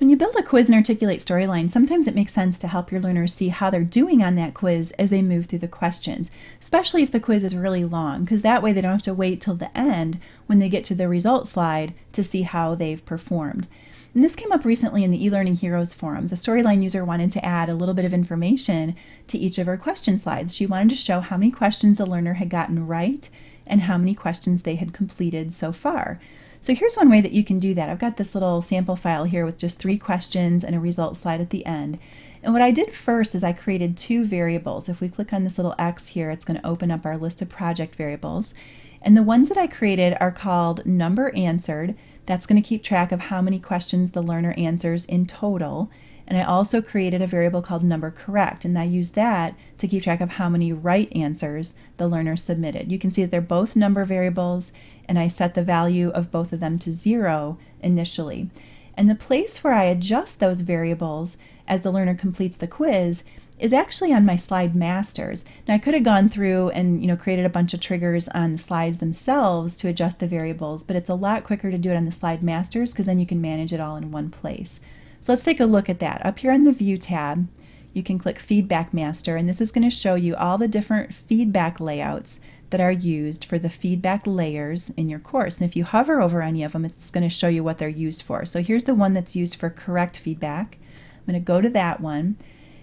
When you build a quiz and Articulate Storyline, sometimes it makes sense to help your learners see how they're doing on that quiz as they move through the questions, especially if the quiz is really long, because that way they don't have to wait till the end when they get to the results slide to see how they've performed. And this came up recently in the eLearning Heroes forums. A Storyline user wanted to add a little bit of information to each of her question slides. She wanted to show how many questions the learner had gotten right and how many questions they had completed so far. So here's one way that you can do that. I've got this little sample file here with just three questions and a result slide at the end. And what I did first is I created two variables. If we click on this little X here, it's going to open up our list of project variables. And the ones that I created are called number answered. That's going to keep track of how many questions the learner answers in total. And I also created a variable called number correct, and I use that to keep track of how many right answers the learner submitted. You can see that they're both number variables, and I set the value of both of them to zero initially. And the place where I adjust those variables as the learner completes the quiz is actually on my slide masters. Now I could have gone through and you know created a bunch of triggers on the slides themselves to adjust the variables, but it's a lot quicker to do it on the slide masters because then you can manage it all in one place. So let's take a look at that. Up here in the View tab, you can click Feedback Master, and this is going to show you all the different feedback layouts that are used for the feedback layers in your course. And if you hover over any of them, it's going to show you what they're used for. So here's the one that's used for correct feedback. I'm going to go to that one.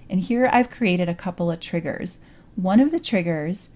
And here I've created a couple of triggers. One of the triggers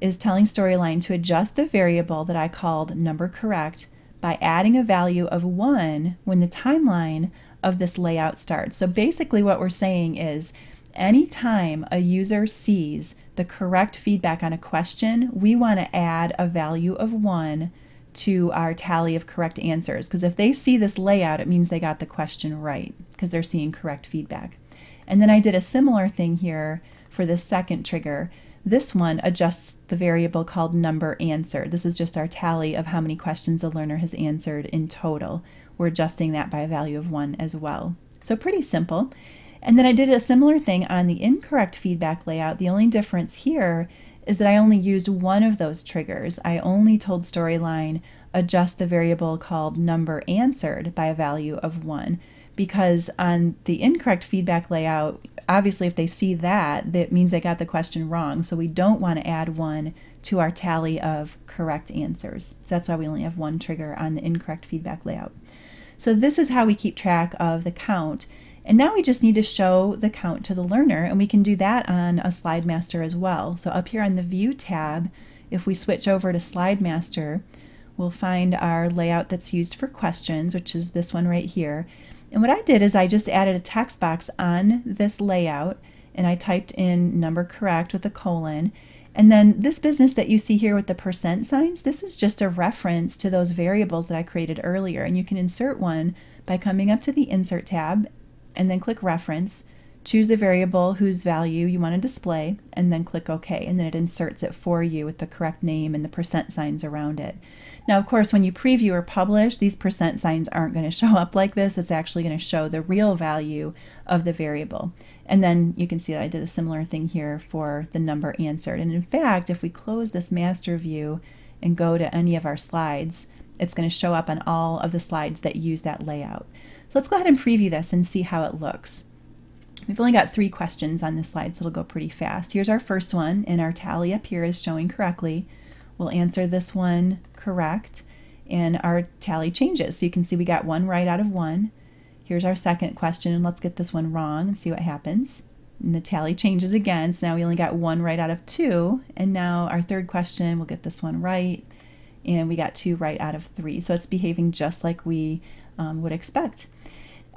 is telling Storyline to adjust the variable that I called number correct by adding a value of 1 when the timeline of this layout starts. So basically what we're saying is anytime a user sees the correct feedback on a question, we want to add a value of 1 to our tally of correct answers. Because if they see this layout, it means they got the question right because they're seeing correct feedback. And then I did a similar thing here for the second trigger. This one adjusts the variable called number answered. This is just our tally of how many questions the learner has answered in total. We're adjusting that by a value of 1 as well. So pretty simple. And then I did a similar thing on the incorrect feedback layout. The only difference here is that I only used one of those triggers. I only told Storyline adjust the variable called number answered by a value of 1 because on the incorrect feedback layout, obviously if they see that, that means they got the question wrong. So we don't want to add 1 to our tally of correct answers. So that's why we only have one trigger on the incorrect feedback layout. So this is how we keep track of the count. And now we just need to show the count to the learner, and we can do that on a Slide Master as well. So up here on the View tab, if we switch over to Slide Master, we'll find our layout that's used for questions, which is this one right here. And what I did is I just added a text box on this layout, and I typed in number correct with a colon. And then this business that you see here with the percent signs, this is just a reference to those variables that I created earlier. And you can insert one by coming up to the Insert tab and then click Reference, choose the variable whose value you want to display, and then click OK. And then it inserts it for you with the correct name and the percent signs around it. Now, of course, when you preview or publish, these percent signs aren't going to show up like this. It's actually going to show the real value of the variable. And then you can see that I did a similar thing here for the number answered. And in fact, if we close this master view and go to any of our slides, it's going to show up on all of the slides that use that layout. So let's go ahead and preview this and see how it looks. We've only got three questions on this slide, so it'll go pretty fast. Here's our first one, and our tally up here is showing correctly. We'll answer this one correct, and our tally changes. So you can see we got one right out of one. Here's our second question, and let's get this one wrong and see what happens. And the tally changes again, so now we only got one right out of two. And now our third question, we'll get this one right, and we got two right out of three. So it's behaving just like we um, would expect.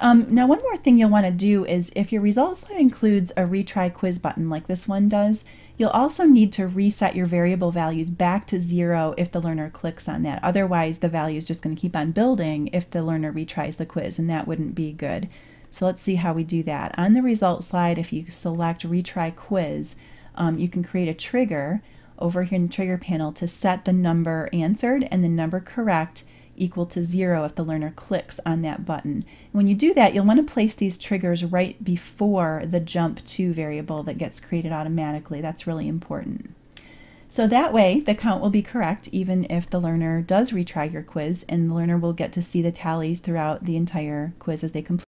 Um, now, one more thing you'll want to do is if your results slide includes a retry quiz button like this one does, you'll also need to reset your variable values back to zero if the learner clicks on that. Otherwise, the value is just going to keep on building if the learner retries the quiz, and that wouldn't be good. So let's see how we do that. On the results slide, if you select retry quiz, um, you can create a trigger over here in the trigger panel to set the number answered and the number correct equal to zero if the learner clicks on that button. When you do that, you'll want to place these triggers right before the jump to variable that gets created automatically. That's really important. So that way, the count will be correct even if the learner does retry your quiz, and the learner will get to see the tallies throughout the entire quiz as they complete